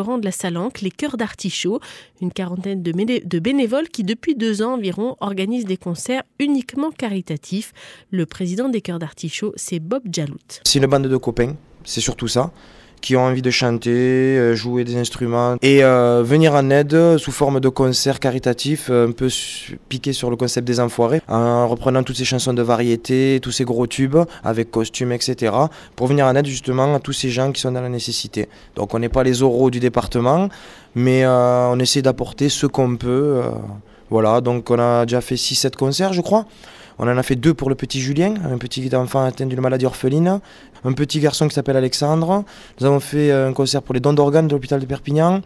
de la Salanque, les Cœurs d'Artichaut, une quarantaine de, bénévoles qui, depuis deux ans environ, organisent des concerts uniquement caritatifs. Le président des Cœurs d'Artichaut, c'est Bob Jalout. C'est une bande de copains, c'est surtout ça qui ont envie de chanter, euh, jouer des instruments et euh, venir en aide sous forme de concerts caritatifs, euh, un peu piqué sur le concept des enfoirés, en reprenant toutes ces chansons de variété, tous ces gros tubes avec costumes, etc. pour venir en aide justement à tous ces gens qui sont dans la nécessité. Donc on n'est pas les oraux du département, mais on essaie d'apporter ce qu'on peut. Voilà, donc on a déjà fait 6-7 concerts, je crois. On en a fait deux pour le petit Julien, un petit enfant atteint d'une maladie orpheline, un petit garçon qui s'appelle Alexandre. Nous avons fait un concert pour les dons d'organes de l'hôpital de Perpignan.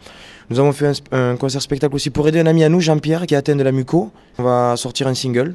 Nous avons fait un, concert spectacle aussi pour aider un ami à nous, Jean-Pierre, qui est atteint de la muco. On va sortir un single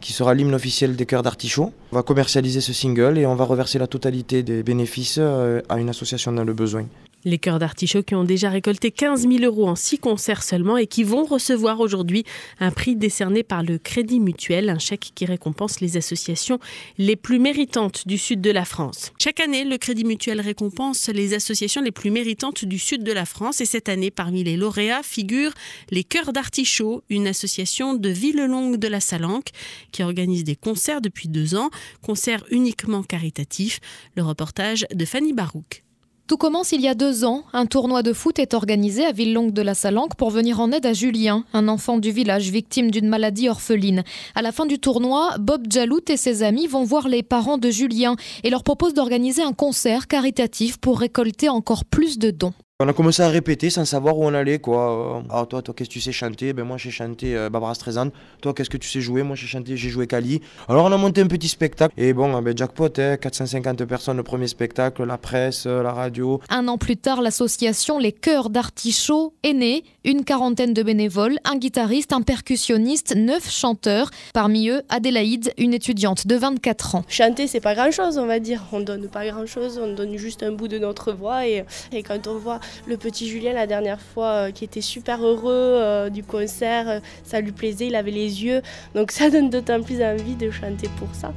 qui sera l'hymne officiel des Cœurs d'Artichaut. On va commercialiser ce single et on va reverser la totalité des bénéfices euh, à une association dans le besoin. Les chœurs d'artichaut qui ont déjà récolté 15 000 euros en six concerts seulement et qui vont recevoir aujourd'hui un prix décerné par le Crédit Mutuel, un chèque qui récompense les associations les plus méritantes du sud de la France. Chaque année, le Crédit Mutuel récompense les associations les plus méritantes du sud de la France et cette année, parmi les lauréats, figurent les Chœurs d'Artichaut, une association de Villelongue de la Salanque qui organise des concerts depuis deux ans, concerts uniquement caritatifs. Le reportage de Fanny Barouk. Tout commence il y a deux ans. Un tournoi de foot est organisé à Villelongue de la Salanque pour venir en aide à Julien, un enfant du village victime d'une maladie orpheline. À la fin du tournoi, Bob Jalout et ses amis vont voir les parents de Julien et leur proposent d'organiser un concert caritatif pour récolter encore plus de dons. On a commencé à répéter sans savoir où on allait. Quoi. Ah, toi, toi qu'est-ce que tu sais chanter? Ben, Moi, j'ai chanté euh, Barbara Streisand. Toi, qu'est-ce que tu sais jouer? Moi, j'ai chanté, j'ai joué Kali. Alors, on a monté un petit spectacle. Et bon, ben, jackpot, 450 hein, personnes le premier spectacle, la presse, euh, la radio. Un an plus tard, l'association Les Chœurs d'Artichaut est née. Une quarantaine de bénévoles, un guitariste, un percussionniste, neuf chanteurs. Parmi eux, Adélaïde, une étudiante de 24 ans. Chanter, c'est pas grand-chose, on va dire. On donne pas grand-chose, on donne juste un bout de notre voix. Et, et quand on voit le petit Julien la dernière fois euh, qui était super heureux euh, du concert, euh, ça lui plaisait, il avait les yeux, donc ça donne d'autant plus envie de chanter pour ça.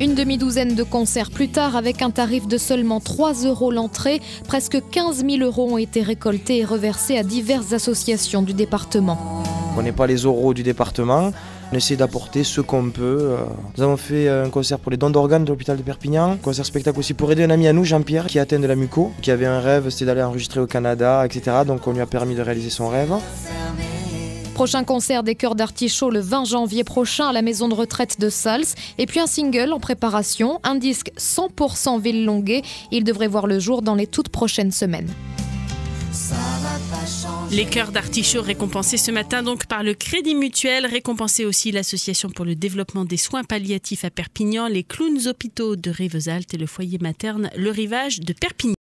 Une demi-douzaine de concerts plus tard, avec un tarif de seulement 3 euros l'entrée, presque 15 000 euros ont été récoltés et reversés à diverses associations du département. On n'est pas les euros du département, on essaie d'apporter ce qu'on peut. Euh. Nous avons fait un concert pour les dons d'organes de l'hôpital de Perpignan, concert spectacle aussi pour aider un ami à nous, Jean-Pierre, qui atteint de la muco, qui avait un rêve, c'était d'aller enregistrer au Canada, etc. Donc on lui a permis de réaliser son rêve. Prochain concert des Chœurs d'Artichaut le 20 janvier prochain à la maison de retraite de Sals. Et puis un single en préparation, un disque 100% ville longuet. Il devrait voir le jour dans les toutes prochaines semaines. Les cœurs d'artichaut récompensés ce matin donc par le Crédit Mutuel, récompensé aussi l'Association pour le développement des soins palliatifs à Perpignan, les clowns hôpitaux de Rivesaltes et le foyer materne Le Rivage de Perpignan.